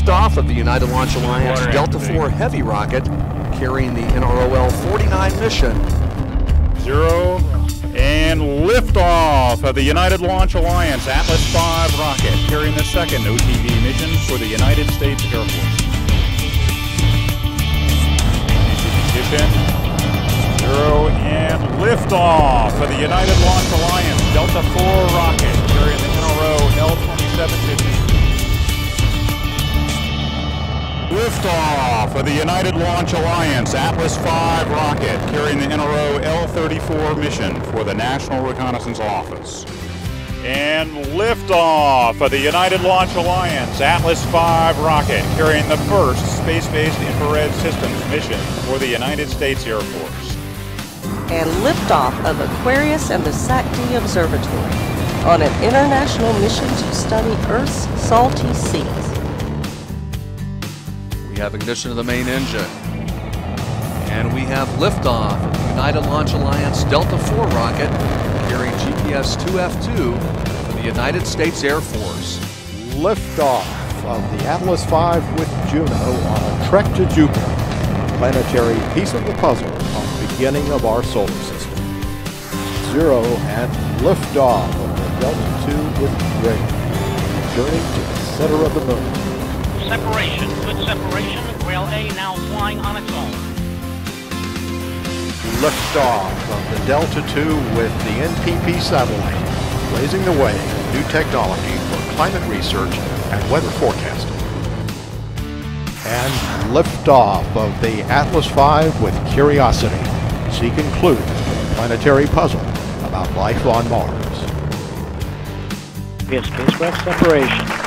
liftoff of the United Launch Alliance Delta. 4 Heavy rocket carrying the NROL 49 mission. Zero. And liftoff of the United Launch Alliance Atlas V rocket carrying the second OTV mission for the United States Air Force. Ignition. Zero. And liftoff of the United Launch Alliance Delta 4 rocket carrying the NRO L-27 Liftoff of the United Launch Alliance Atlas V rocket carrying the NRO L-34 mission for the National Reconnaissance Office. And liftoff of the United Launch Alliance Atlas V rocket carrying the first space-based infrared systems mission for the United States Air Force. and liftoff of Aquarius and the SAC-D Observatory on an international mission to study Earth's salty seas. Have ignition of the main engine. And we have liftoff of the United Launch Alliance Delta 4 rocket carrying GPS 2F2 for the United States Air Force. liftoff of the Atlas V with Juno on a trek to Jupiter, planetary piece of the puzzle on the beginning of our solar system. Zero and liftoff of the Delta II with a journey to the center of the moon. Separation. Good separation. GRAIL A now flying on its own. Liftoff of the Delta II with the NPP satellite, blazing the way in new technology for climate research and weather forecasting. And liftoff of the Atlas V with Curiosity, seeking clues to the planetary puzzle about life on Mars. We have spacecraft separation.